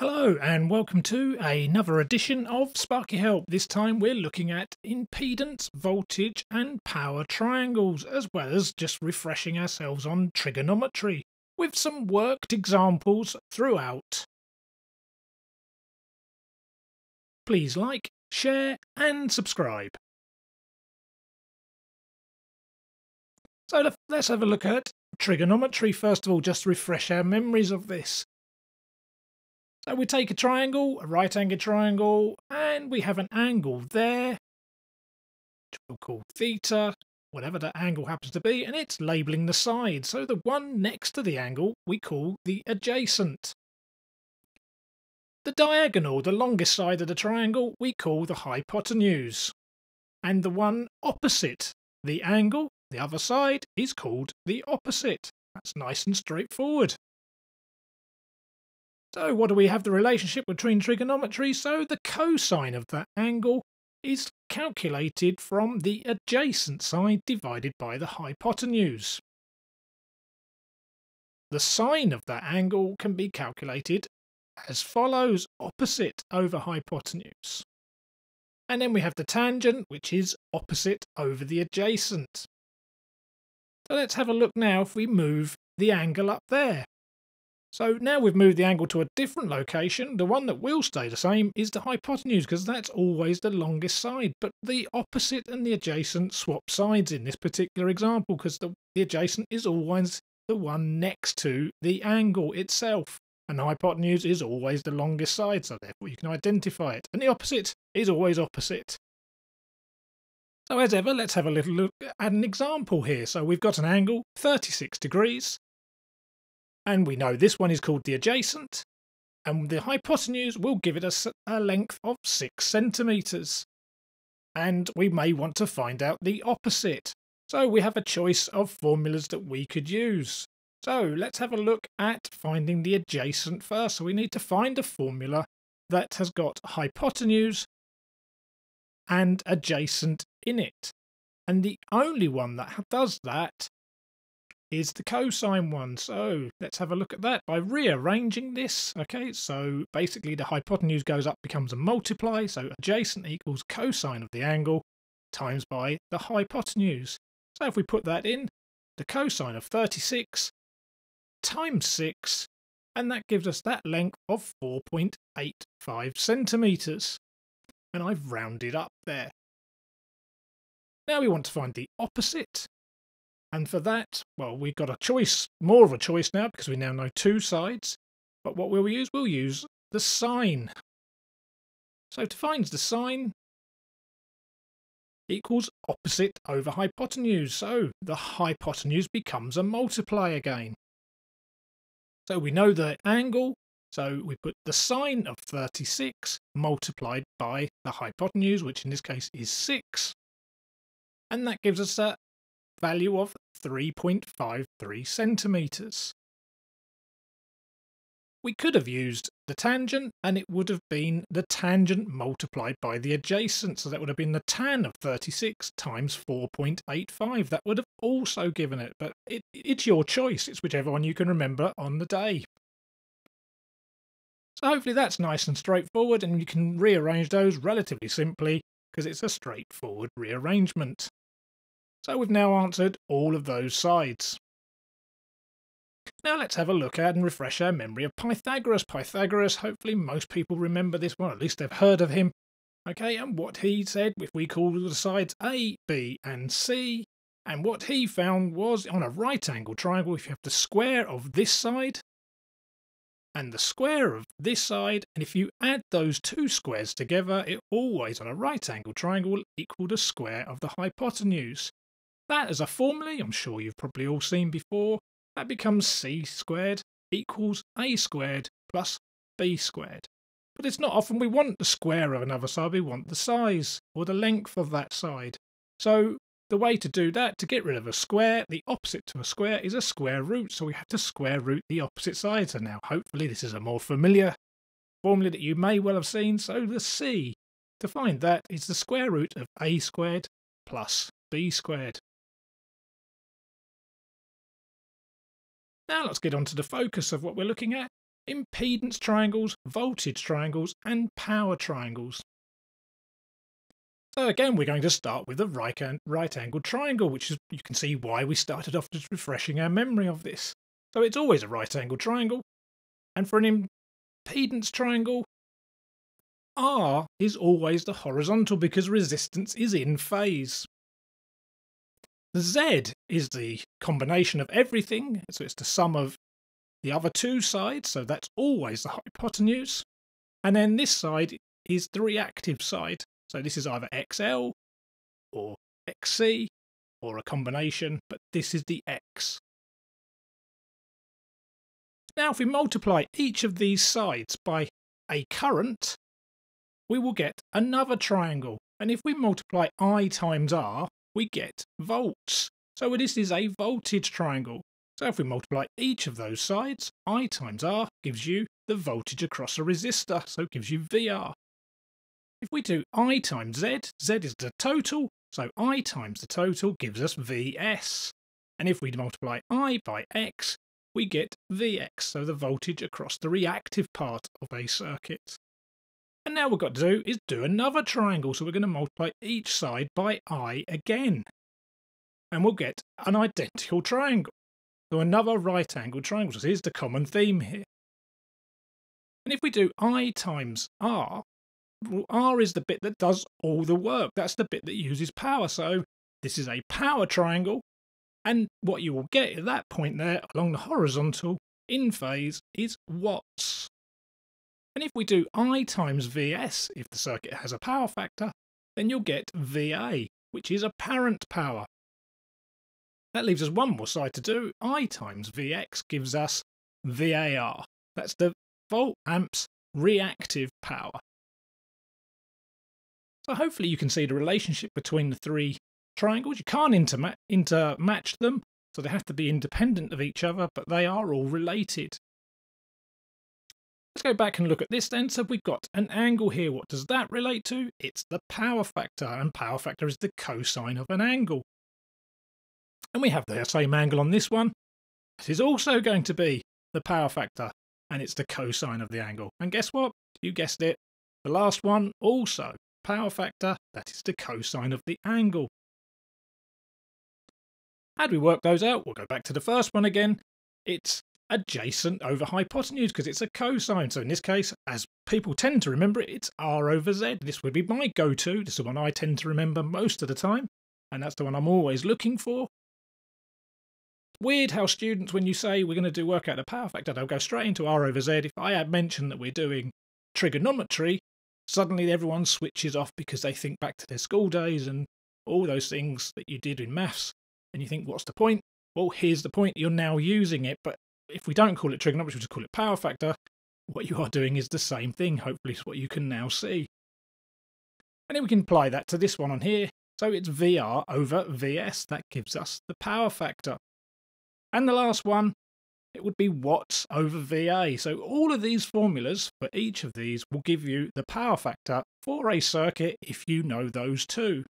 Hello and welcome to another edition of Sparky Help. This time we're looking at impedance, voltage and power triangles as well as just refreshing ourselves on trigonometry with some worked examples throughout. Please like, share and subscribe. So let's have a look at trigonometry first of all, just refresh our memories of this. So we take a triangle, a right angled triangle, and we have an angle there, which we'll call theta, whatever that angle happens to be, and it's labelling the side. So the one next to the angle we call the adjacent. The diagonal, the longest side of the triangle, we call the hypotenuse. And the one opposite the angle, the other side, is called the opposite. That's nice and straightforward. So what do we have the relationship between trigonometry? So the cosine of that angle is calculated from the adjacent side divided by the hypotenuse. The sine of that angle can be calculated as follows, opposite over hypotenuse. And then we have the tangent, which is opposite over the adjacent. So let's have a look now if we move the angle up there. So now we've moved the angle to a different location, the one that will stay the same is the hypotenuse because that's always the longest side. But the opposite and the adjacent swap sides in this particular example because the, the adjacent is always the one next to the angle itself. And the hypotenuse is always the longest side, so therefore you can identify it. And the opposite is always opposite. So as ever, let's have a little look at an example here. So we've got an angle, 36 degrees, and we know this one is called the adjacent, and the hypotenuse will give it a, a length of 6 centimetres. And we may want to find out the opposite. So we have a choice of formulas that we could use. So let's have a look at finding the adjacent first. So we need to find a formula that has got hypotenuse and adjacent in it. And the only one that does that is the cosine one. So let's have a look at that by rearranging this. Okay, so basically the hypotenuse goes up, becomes a multiply. So adjacent equals cosine of the angle times by the hypotenuse. So if we put that in, the cosine of 36 times 6, and that gives us that length of 4.85 centimetres. And I've rounded up there. Now we want to find the opposite. And for that, well, we've got a choice, more of a choice now because we now know two sides. But what will we use? We'll use the sine. So to find the sine equals opposite over hypotenuse. So the hypotenuse becomes a multiply again. So we know the angle, so we put the sine of 36 multiplied by the hypotenuse, which in this case is 6. And that gives us a value of 3.53 centimetres. We could have used the tangent and it would have been the tangent multiplied by the adjacent. So that would have been the tan of 36 times 4.85. That would have also given it, but it, it's your choice. It's whichever one you can remember on the day. So hopefully that's nice and straightforward and you can rearrange those relatively simply because it's a straightforward rearrangement. So we've now answered all of those sides. Now let's have a look at and refresh our memory of Pythagoras. Pythagoras, hopefully most people remember this one, at least they've heard of him. Okay, and what he said, if we call the sides A, B and C, and what he found was on a right angle triangle, if you have the square of this side and the square of this side, and if you add those two squares together, it always on a right angle triangle will equal the square of the hypotenuse. That as a formula, I'm sure you've probably all seen before, that becomes c squared equals a squared plus b squared. But it's not often we want the square of another side, we want the size or the length of that side. So the way to do that, to get rid of a square, the opposite to a square is a square root. So we have to square root the opposite sides. And now hopefully this is a more familiar formula that you may well have seen. So the c, to find that, is the square root of a squared plus b squared. Now let's get on to the focus of what we're looking at. impedance triangles, voltage triangles, and power triangles. So again, we're going to start with a right, right angled triangle, which is, you can see why we started off just refreshing our memory of this. So it's always a right angled triangle. And for an impedance triangle, R is always the horizontal because resistance is in phase. Z is the combination of everything, so it's the sum of the other two sides, so that's always the hypotenuse. And then this side is the reactive side, so this is either XL or XC or a combination, but this is the X. Now if we multiply each of these sides by a current, we will get another triangle. And if we multiply I times R, we get volts. So this is a voltage triangle. So if we multiply each of those sides, I times R gives you the voltage across a resistor, so it gives you VR. If we do I times Z, Z is the total, so I times the total gives us VS. And if we multiply I by X, we get Vx, so the voltage across the reactive part of a circuit. And now what we've got to do is do another triangle. So we're going to multiply each side by i again. And we'll get an identical triangle. So another right angle triangle. So here's the common theme here. And if we do i times r, well, r is the bit that does all the work. That's the bit that uses power. So this is a power triangle. And what you will get at that point there along the horizontal in phase is watts. And if we do I times Vs, if the circuit has a power factor, then you'll get Va, which is apparent power. That leaves us one more side to do. I times Vx gives us VAR. That's the volt amps reactive power. So hopefully you can see the relationship between the three triangles. You can't interma intermatch them, so they have to be independent of each other, but they are all related. Let's go back and look at this then. So we've got an angle here. What does that relate to? It's the power factor, and power factor is the cosine of an angle. And we have the same angle on this one. This is also going to be the power factor, and it's the cosine of the angle. And guess what? You guessed it. The last one also power factor, that is the cosine of the angle. How do we work those out? We'll go back to the first one again. It's adjacent over hypotenuse because it's a cosine. So in this case, as people tend to remember it, it's r over z. This would be my go-to. This is the one I tend to remember most of the time. And that's the one I'm always looking for. Weird how students, when you say we're going to do work out the power factor, they'll go straight into r over z. If I had mentioned that we're doing trigonometry, suddenly everyone switches off because they think back to their school days and all those things that you did in maths. And you think, what's the point? Well, here's the point. You're now using it, but if we don't call it trigonometry, we just call it power factor, what you are doing is the same thing. Hopefully, it's what you can now see. And then we can apply that to this one on here. So it's VR over VS. That gives us the power factor. And the last one, it would be watts over VA. So all of these formulas for each of these will give you the power factor for a circuit if you know those two.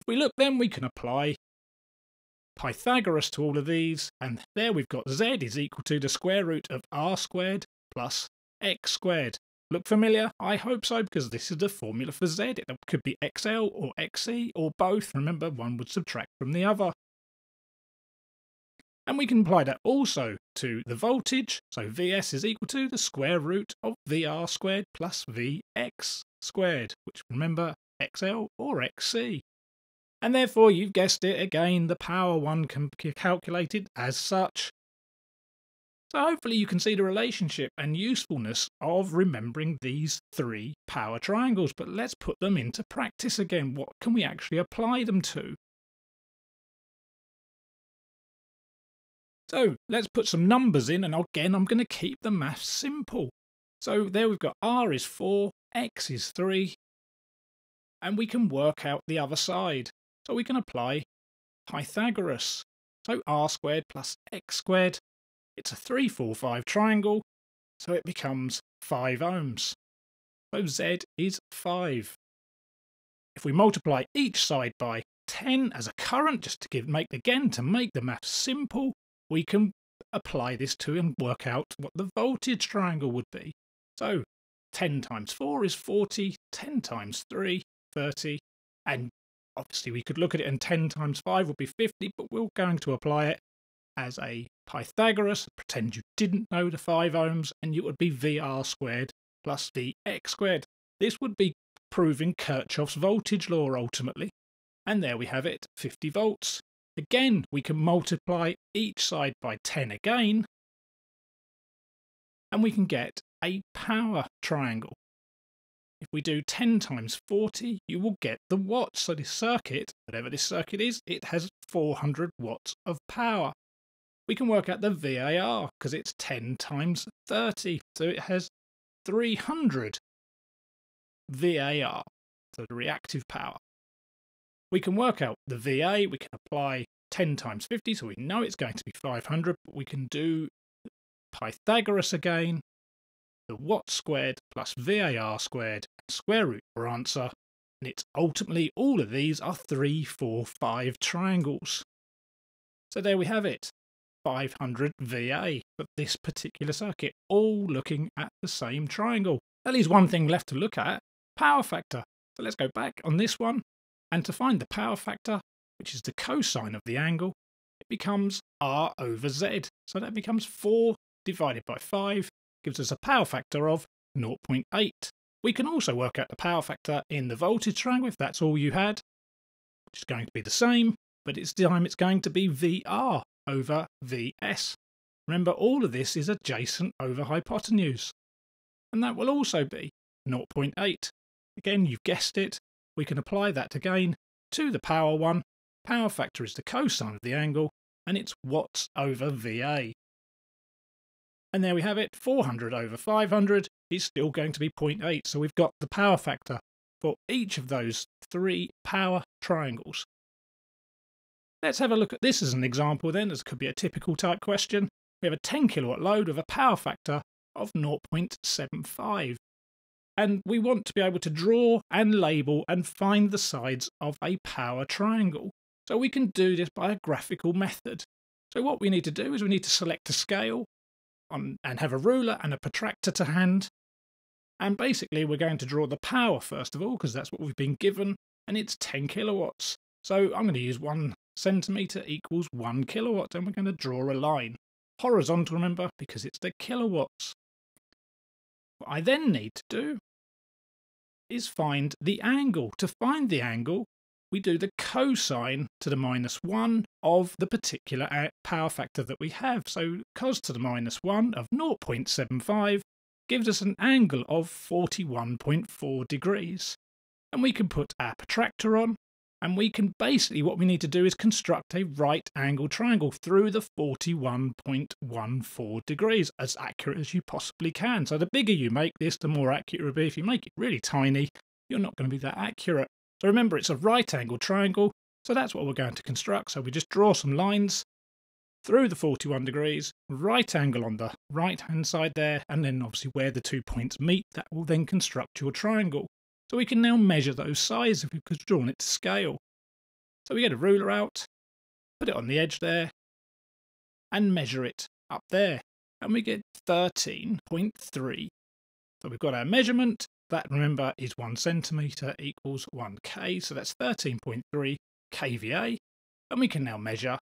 If we look then, we can apply Pythagoras to all of these, and there we've got z is equal to the square root of r squared plus x squared. Look familiar? I hope so, because this is the formula for z. It could be xl or xc or both. Remember, one would subtract from the other. And we can apply that also to the voltage. So Vs is equal to the square root of Vr squared plus Vx squared, which remember, XL or XC. And therefore, you've guessed it again, the power one can be calculated as such. So hopefully you can see the relationship and usefulness of remembering these three power triangles. But let's put them into practice again. What can we actually apply them to? So let's put some numbers in, and again, I'm going to keep the maths simple. So there we've got r is 4, x is 3, and we can work out the other side. So we can apply Pythagoras. So r squared plus x squared, it's a 3, 4, 5 triangle, so it becomes 5 ohms. So Z is 5. If we multiply each side by 10 as a current, just to give make again to make the math simple, we can apply this to and work out what the voltage triangle would be. So 10 times 4 is 40, 10 times 3, 30, and obviously we could look at it and 10 times 5 would be 50, but we're going to apply it as a Pythagoras, pretend you didn't know the 5 ohms, and it would be VR squared plus Vx squared. This would be proving Kirchhoff's voltage law ultimately. And there we have it, 50 volts. Again, we can multiply each side by 10 again, and we can get a power triangle. If we do 10 times 40, you will get the watts. So this circuit, whatever this circuit is, it has 400 watts of power. We can work out the VAR because it's 10 times 30. So it has 300 VAR, so the reactive power. We can work out the VA, we can apply 10 times 50, so we know it's going to be 500, but we can do Pythagoras again, the watt squared plus VAR squared, square root our answer, and it's ultimately all of these are 3, 4, 5 triangles. So there we have it, 500 VA for this particular circuit, all looking at the same triangle. That leaves one thing left to look at, power factor. So let's go back on this one, and to find the power factor, which is the cosine of the angle, it becomes R over Z. So that becomes 4 divided by 5 gives us a power factor of 0.8. We can also work out the power factor in the voltage triangle if that's all you had, which is going to be the same, but it's time it's going to be VR over Vs. Remember, all of this is adjacent over hypotenuse. And that will also be 0.8. Again, you've guessed it. We can apply that again to the power one. Power factor is the cosine of the angle, and it's watts over VA. And there we have it, 400 over 500 is still going to be 0.8. So we've got the power factor for each of those three power triangles. Let's have a look at this as an example then, as could be a typical type question. We have a 10 kilowatt load with a power factor of 0.75. And we want to be able to draw and label and find the sides of a power triangle. So we can do this by a graphical method. So what we need to do is we need to select a scale on, and have a ruler and a protractor to hand. And basically we're going to draw the power first of all, because that's what we've been given, and it's 10 kilowatts. So I'm going to use one centimetre equals one kilowatt, and we're going to draw a line. Horizontal, remember, because it's the kilowatts. What I then need to do is find the angle. To find the angle, we do the cosine to the minus 1 of the particular power factor that we have. So cos to the minus 1 of 0.75 gives us an angle of 41.4 degrees. And we can put our protractor on, and we can basically, what we need to do is construct a right angle triangle through the 41.14 degrees, as accurate as you possibly can. So the bigger you make this, the more accurate it will be. If you make it really tiny, you're not going to be that accurate. So remember, it's a right angle triangle, so that's what we're going to construct. So we just draw some lines through the 41 degrees, right angle on the right hand side there, and then obviously where the two points meet, that will then construct your triangle. So we can now measure those sizes if we've drawn it to scale. So we get a ruler out, put it on the edge there, and measure it up there. And we get 13.3. So we've got our measurement, that, remember, is 1 centimetre equals 1k, so that's 13.3 kVA. And we can now measure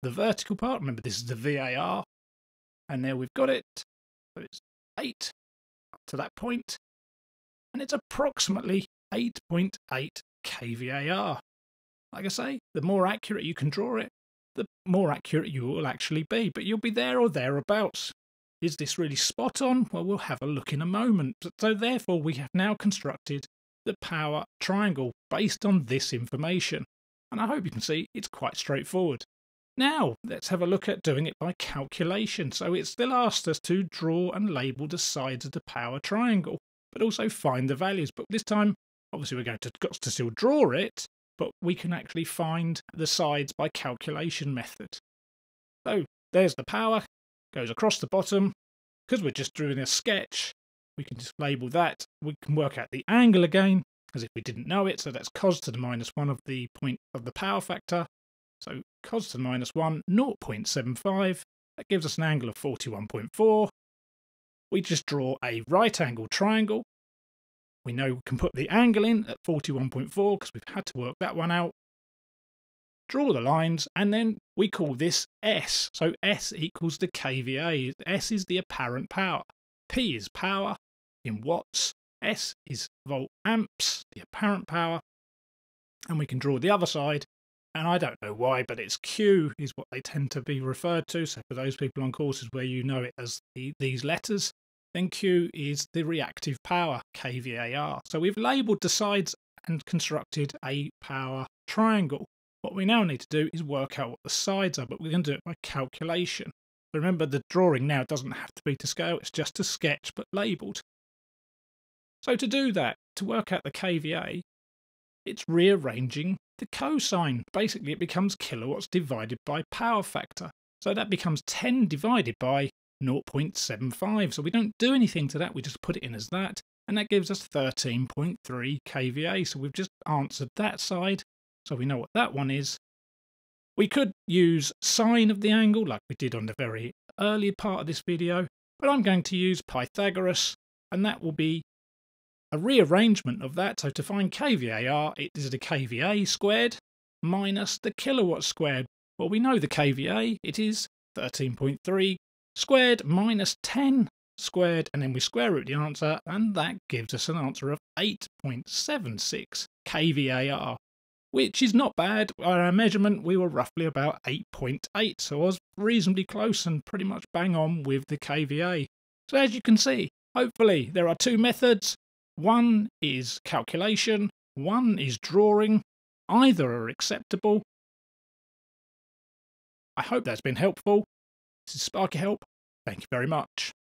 the vertical part. Remember, this is the VAR. And there we've got it. So it's 8 up to that point. And it's approximately 8.8 kVAR. Like I say, the more accurate you can draw it, the more accurate you will actually be. But you'll be there or thereabouts. Is this really spot on? Well, we'll have a look in a moment. So therefore, we have now constructed the power triangle based on this information. And I hope you can see it's quite straightforward. Now, let's have a look at doing it by calculation. So it still asked us to draw and label the sides of the power triangle, but also find the values. But this time, obviously we're going to got to still draw it, but we can actually find the sides by calculation method. So there's the power, goes across the bottom. Because we're just doing a sketch, we can just label that. We can work out the angle again, as if we didn't know it. So that's cos to the minus 1 of the point of the power factor. So cos to the minus 1, 0.75. That gives us an angle of 41.4. We just draw a right angle triangle. We know we can put the angle in at 41.4 because we've had to work that one out. Draw the lines and then we call this S. So S equals the kVA. S is the apparent power. P is power in watts. S is volt amps, the apparent power. And we can draw the other side and I don't know why, but it's Q is what they tend to be referred to. So for those people on courses where you know it as the, these letters, then Q is the reactive power, kVAR. So we've labelled the sides and constructed a power triangle. What we now need to do is work out what the sides are, but we're going to do it by calculation. Remember, the drawing now doesn't have to be to scale, it's just a sketch but labelled. So to do that, to work out the kVA, it's rearranging the cosine. Basically, it becomes kilowatts divided by power factor. So that becomes 10 divided by 0.75. So we don't do anything to that, we just put it in as that. And that gives us 13.3 kVA. So we've just answered that side. So we know what that one is. We could use sine of the angle like we did on the very early part of this video. But I'm going to use Pythagoras. And that will be a rearrangement of that. So to find kVAR, it is the kVA squared minus the kilowatt squared. Well, we know the kVA, it is 13.3 squared minus 10 squared, and then we square root the answer, and that gives us an answer of 8.76 kVAR, which is not bad. Our measurement, we were roughly about 8.8, so I was reasonably close and pretty much bang on with the kVA. So as you can see, hopefully there are two methods. One is calculation, one is drawing. Either are acceptable. I hope that's been helpful. This is Sparky Help. Thank you very much.